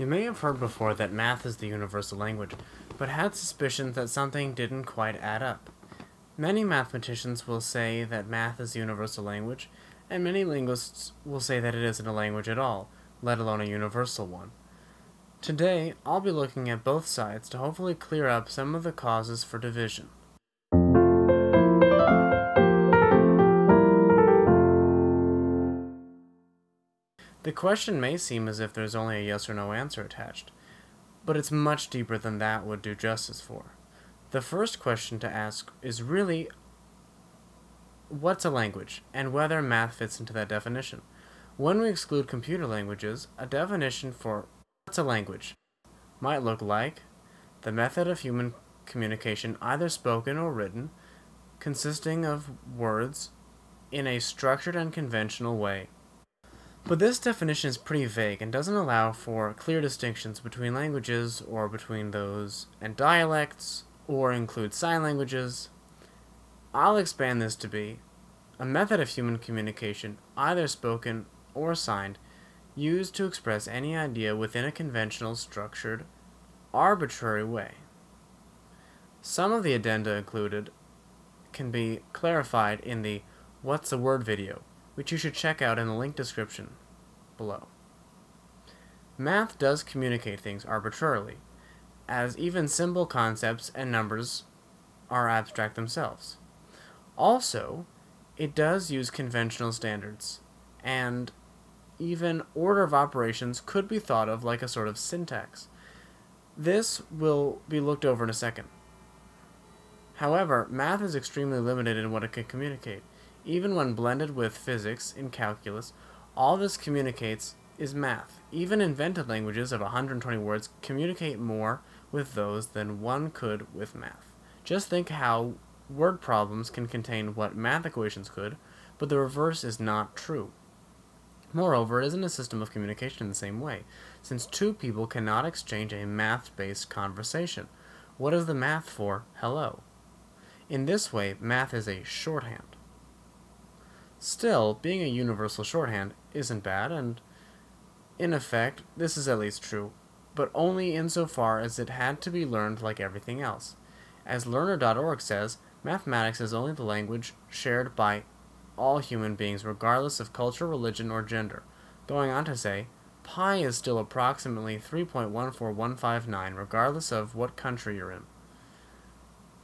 You may have heard before that math is the universal language, but had suspicions that something didn't quite add up. Many mathematicians will say that math is the universal language, and many linguists will say that it isn't a language at all, let alone a universal one. Today, I'll be looking at both sides to hopefully clear up some of the causes for division. The question may seem as if there's only a yes or no answer attached, but it's much deeper than that would do justice for. The first question to ask is really what's a language, and whether math fits into that definition. When we exclude computer languages, a definition for what's a language might look like the method of human communication, either spoken or written, consisting of words in a structured and conventional way. But this definition is pretty vague and doesn't allow for clear distinctions between languages or between those and dialects or include sign languages. I'll expand this to be a method of human communication, either spoken or signed, used to express any idea within a conventional, structured, arbitrary way. Some of the addenda included can be clarified in the What's a Word video, which you should check out in the link description below. Math does communicate things arbitrarily, as even symbol concepts and numbers are abstract themselves. Also, it does use conventional standards, and even order of operations could be thought of like a sort of syntax. This will be looked over in a second. However, math is extremely limited in what it can communicate. Even when blended with physics in calculus, all this communicates is math. Even invented languages of 120 words communicate more with those than one could with math. Just think how word problems can contain what math equations could, but the reverse is not true. Moreover, it isn't a system of communication in the same way, since two people cannot exchange a math-based conversation. What is the math for hello? In this way, math is a shorthand. Still, being a universal shorthand isn't bad, and in effect, this is at least true, but only insofar as it had to be learned like everything else. As Learner.org says, mathematics is only the language shared by all human beings regardless of culture, religion, or gender. Going on to say, pi is still approximately 3.14159 regardless of what country you're in.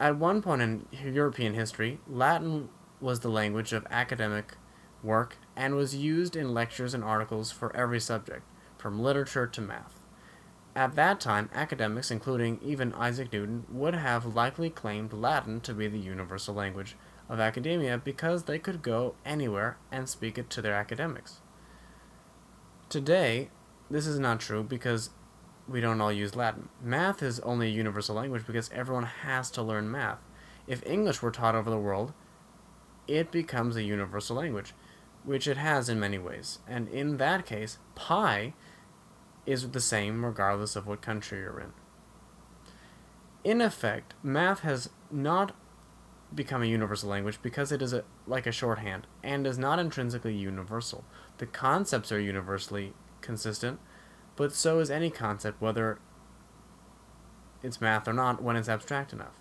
At one point in European history, Latin was the language of academic work and was used in lectures and articles for every subject, from literature to math. At that time, academics, including even Isaac Newton, would have likely claimed Latin to be the universal language of academia because they could go anywhere and speak it to their academics. Today, this is not true because we don't all use Latin. Math is only a universal language because everyone has to learn math. If English were taught over the world, it becomes a universal language, which it has in many ways. And in that case, pi is the same regardless of what country you're in. In effect, math has not become a universal language because it is a, like a shorthand and is not intrinsically universal. The concepts are universally consistent, but so is any concept, whether it's math or not, when it's abstract enough.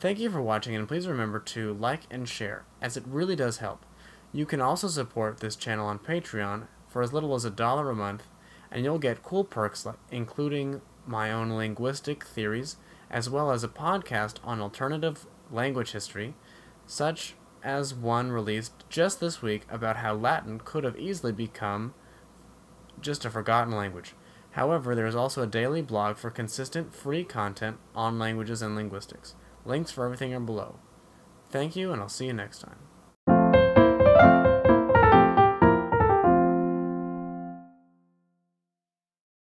Thank you for watching, and please remember to like and share, as it really does help. You can also support this channel on Patreon for as little as a dollar a month, and you'll get cool perks like including my own linguistic theories, as well as a podcast on alternative language history, such as one released just this week about how Latin could have easily become just a forgotten language. However, there is also a daily blog for consistent free content on languages and linguistics. Links for everything are below. Thank you, and I'll see you next time.